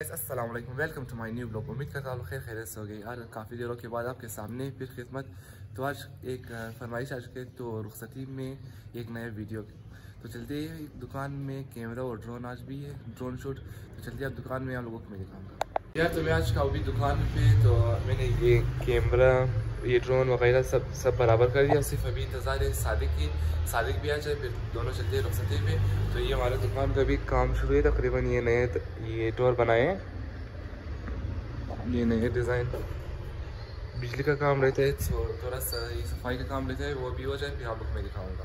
السلام علیکم. Welcome to my new blog امید کرتا ہوں خیر خیریت سے ہو گئی اور کافی دنوں کے بعد آپ کے سامنے پھر خدمت. تو آج ایک فرمائش آ چکے تو رخصتی میں ایک نئے ویڈیو تو چلتے دکان میں کیمرہ اور ڈرون آج بھی ہے. ڈرون شوٹ تو چلتے آپ دکان میں آپ لوگوں کو میں دکھاؤں گا. یار تو میں آج کا ابھی دکان پہ تو میں نے یہ کیمرہ یہ ڈرون وغیرہ سب سب برابر کر دیا۔ صرف ابھی انتظار ہے صادق کی صادق بھی آ جائے، پھر دونوں چلتے ہیں رخصتی پہ۔ تو یہ ہمارے دکان کا بھی کام شروع ہے۔ تقریباً یہ نئے یہ ڈور بنائے ہیں۔ یہ نئے ڈیزائن۔ بجلی کا کام رہتا ہے تھوڑا سا یہ صفائی کا کام رہتا ہے، وہ بھی ہو جائے، پھر آپ لوگ میں دکھاؤں گا۔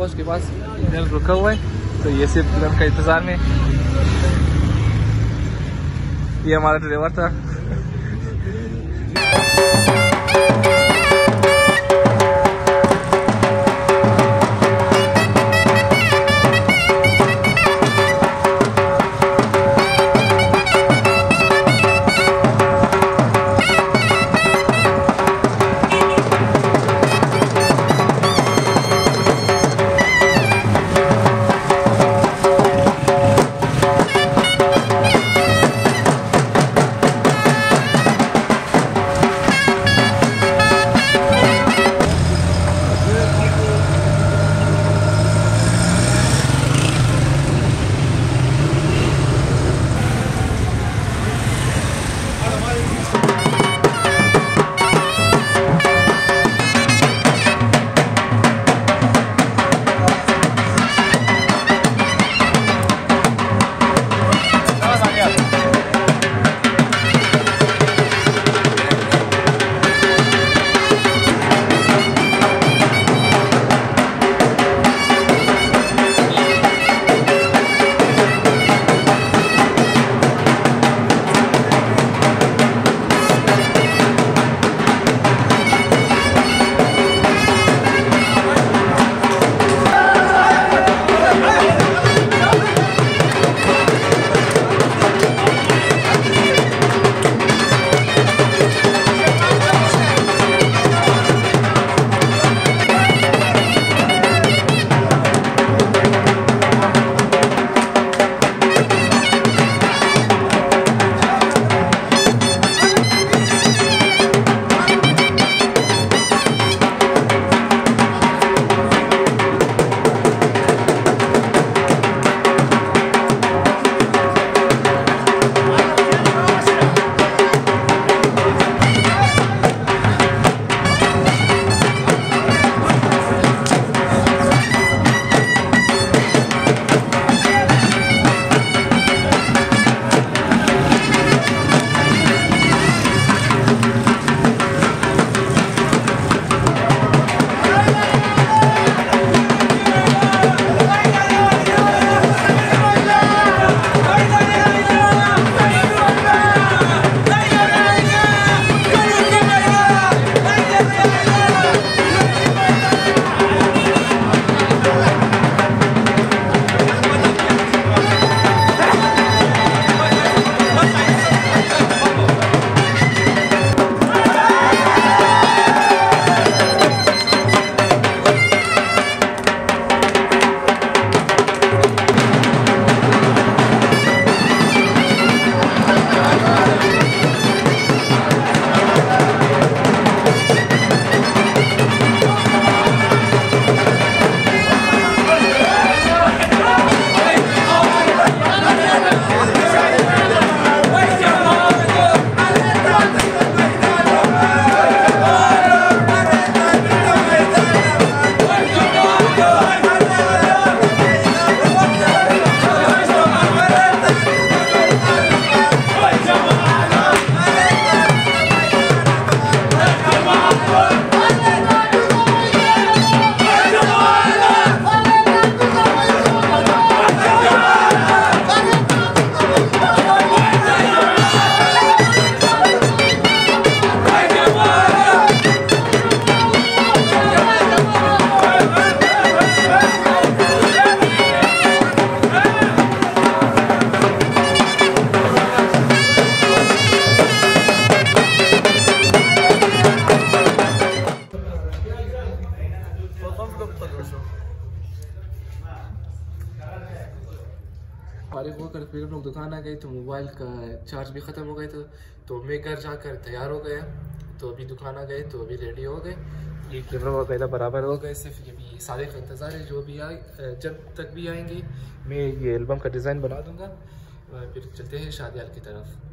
پوسٹ کے پاس ٹرین رکا ہوا ہے۔ تو یہ صرف ٹرین کا انتظار میں۔ یہ ہمارا ڈرائیور تھا۔ موبائل کا چارج بھی ختم ہو گئے تھا تو میں گھر جا کر تیار ہو گیا تو ابھی دکان آ گئے، تو ابھی ریڈی ہو گئے۔ یہ کیمرہ وغیرہ برابر ہو گئے، صرف یہ بھی سارے کا انتظار ہے۔ جو بھی آئے، جب تک بھی آئیں گے، میں یہ البم کا ڈیزائن بنا دوں گا۔ پھر چلتے ہیں شادیال کی طرف۔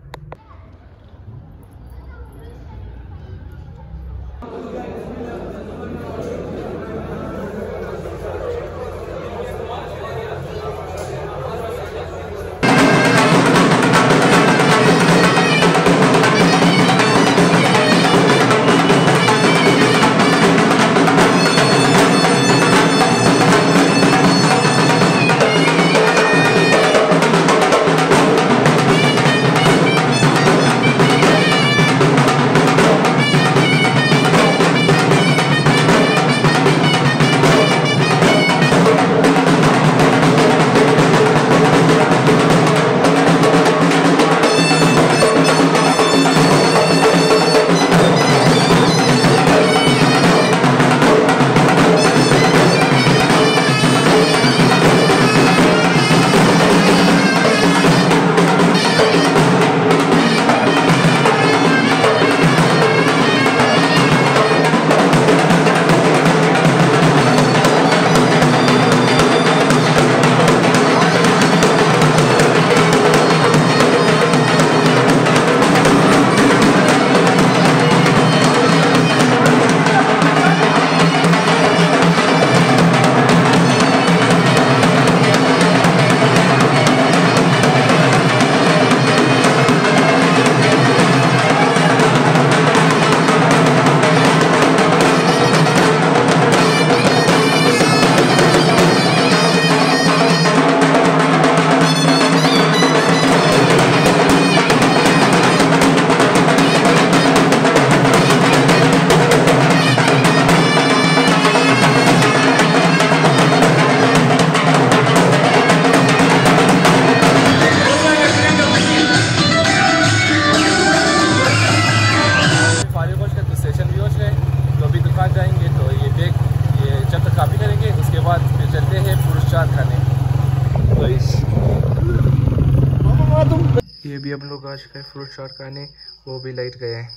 بھی ہے لوگ آ چکے ہیں فروٹ چاٹ کھانے وہ بھی لائٹ گئے ہیں۔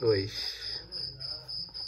اوئش